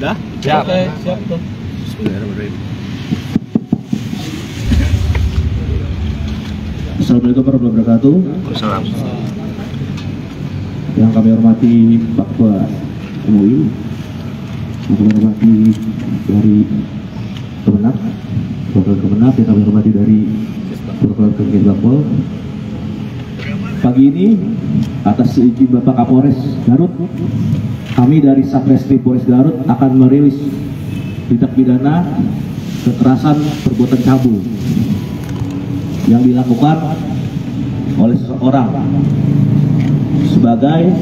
Sudah? Siap. Oke, siap tuh. Assalamualaikum warahmatullahi wabarakatuh. Salam. Yang kami hormati Pak Ketua MUI, yang kami hormati dari Kemenang, Wakil Kemenang, yang kami hormati dari Program Kegiatan Bakpol. Pagi ini atas izin Bapak Kapolres Garut, kami dari Satreskrim Polres Garut akan merilis tindak pidana kekerasan perbuatan cabul yang dilakukan oleh seseorang sebagai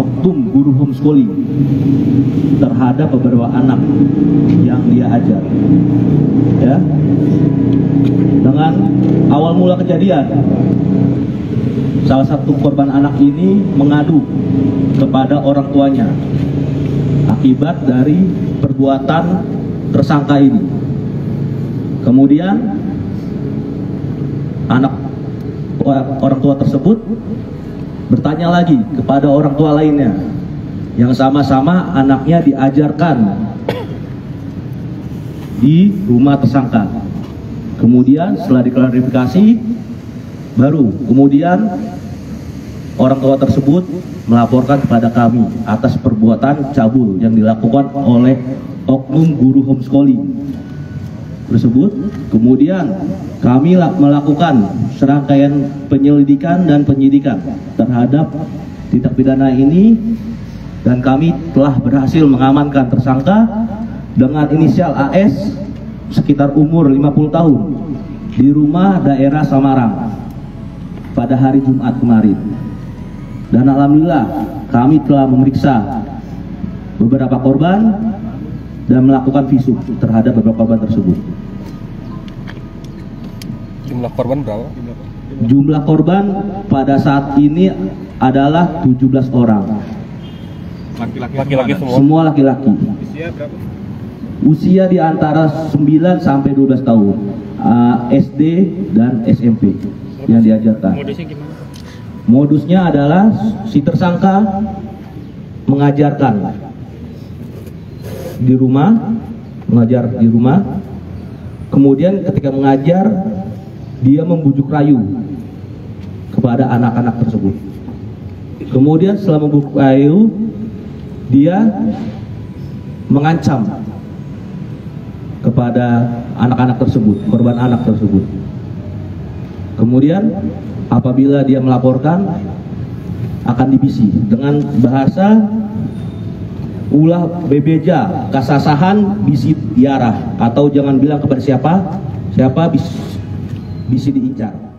oknum guru homeschooling terhadap beberapa anak yang dia ajar. Ya. Dengan awal mula kejadian salah satu korban anak ini mengadu kepada orang tuanya akibat dari perbuatan tersangka ini kemudian anak orang tua tersebut bertanya lagi kepada orang tua lainnya yang sama-sama anaknya diajarkan di rumah tersangka. Kemudian setelah diklarifikasi baru kemudian orang tua tersebut melaporkan kepada kami atas perbuatan cabul yang dilakukan oleh oknum guru homeschooling tersebut. Kemudian kami la- melakukan serangkaian penyelidikan dan penyidikan terhadap tindak pidana ini dan kami telah berhasil mengamankan tersangka dengan inisial AS sekitar umur 50 tahun di rumah daerah Samarang pada hari Jumat kemarin. Dan alhamdulillah kami telah memeriksa beberapa korban dan melakukan visum terhadap beberapa korban tersebut. Jumlah korban berapa? Jumlah korban pada saat ini adalah 17 orang. Laki-laki semua. Semua laki-laki. Usia berapa? Usia di antara 9 sampai 12 tahun. Ah, SD dan SMP yang diajarkan. Modusnya gimana? Modusnya adalah si tersangka mengajarkan di rumah, mengajar di rumah. Kemudian ketika mengajar, dia membujuk rayu kepada anak-anak tersebut. Kemudian setelah membujuk rayu, dia mengancam kepada anak-anak tersebut, korban anak tersebut. Kemudian apabila dia melaporkan akan dibisi dengan bahasa ulah bebeja kasasahan bisi diarah. Atau jangan bilang kepada siapa siapa bis, bisi diincar